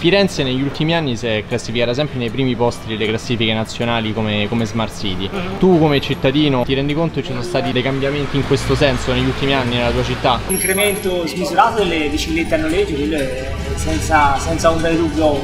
Firenze negli ultimi anni si è classificata sempre nei primi posti delle classifiche nazionali come, come Smart City. Uh-huh. Tu come cittadino ti rendi conto che ci sono stati dei cambiamenti in questo senso negli ultimi anni nella tua città? Un incremento smisurato delle biciclette a noleggio, senza, senza ombra di dubbio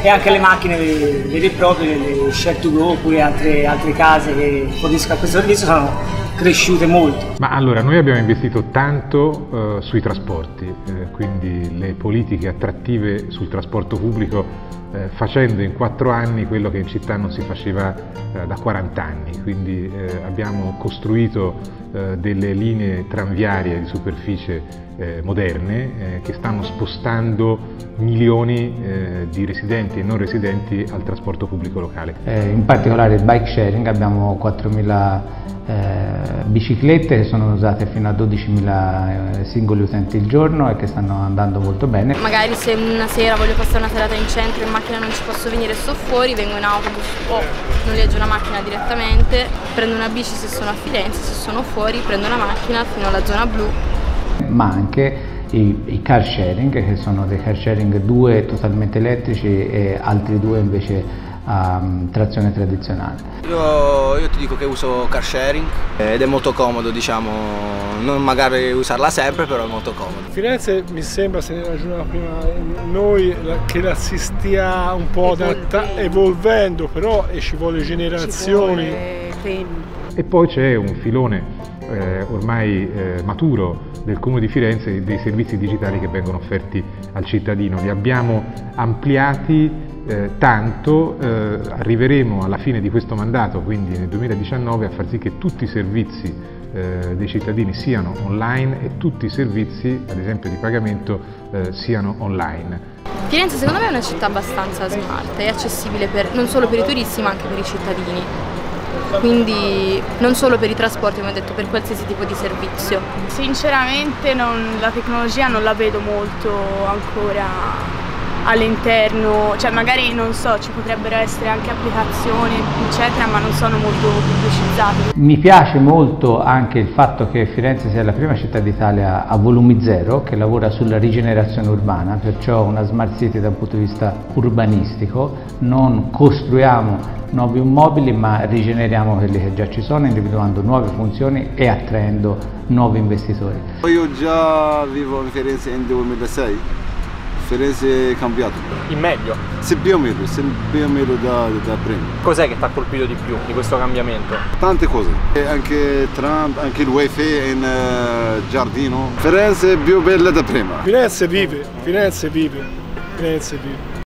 e anche le macchine vere e proprie, le Share to Go oppure altre, altre case che forniscono questo servizio sono cresciute molto. Ma allora, noi abbiamo investito tanto eh, sui trasporti, eh, quindi le politiche attrattive sul trasporto pubblico eh, facendo in quattro anni quello che in città non si faceva eh, da 40 anni, quindi eh, abbiamo costruito eh, delle linee tranviarie di superficie moderne che stanno spostando milioni di residenti e non residenti al trasporto pubblico locale. in particolare il bike sharing abbiamo 4.000 eh, biciclette che sono usate fino a 12.000 eh, singoli utenti al giorno e che stanno andando molto bene. Magari se una sera voglio passare una serata in centro in macchina non ci posso venire sto fuori, vengo in autobus o noleggio una macchina direttamente, prendo una bici se sono a Firenze, se sono fuori prendo una macchina fino alla zona blu. Ma anche i, i, car sharing che sono dei car sharing due totalmente elettrici e altri due invece a um, trazione tradizionale. Io, io, ti dico che uso car sharing ed è molto comodo, diciamo, non magari usarla sempre, però è molto comodo. Firenze mi sembra, se ne ragionava prima noi, che la si stia un po' adatta, evolvendo, però e ci vuole generazioni. Ci vuole e poi c'è un filone eh, ormai eh, maturo del Comune di Firenze dei servizi digitali che vengono offerti al cittadino. Li abbiamo ampliati eh, tanto, eh, arriveremo alla fine di questo mandato, quindi nel 2019, a far sì che tutti i servizi eh, dei cittadini siano online e tutti i servizi, ad esempio di pagamento, eh, siano online. Firenze secondo me è una città abbastanza smart e accessibile per, non solo per i turisti ma anche per i cittadini quindi non solo per i trasporti come ho detto, per qualsiasi tipo di servizio. Sinceramente non, la tecnologia non la vedo molto ancora all'interno, cioè magari non so, ci potrebbero essere anche applicazioni eccetera, ma non sono molto pubblicizzate. Mi piace molto anche il fatto che Firenze sia la prima città d'Italia a volumi zero che lavora sulla rigenerazione urbana, perciò una smart city da un punto di vista urbanistico, non costruiamo nuovi immobili ma rigeneriamo quelli che già ci sono individuando nuove funzioni e attraendo nuovi investitori. Io già vivo in Firenze nel 2006 Firenze è cambiato. In meglio? Sì, più o meno, sì, più o meno da, da prima. Cos'è che ti ha colpito di più di questo cambiamento? Tante cose, e anche Trump, anche il wifi in uh, giardino. Firenze è più bella da prima. Firenze vive, Firenze vive, Firenze vive.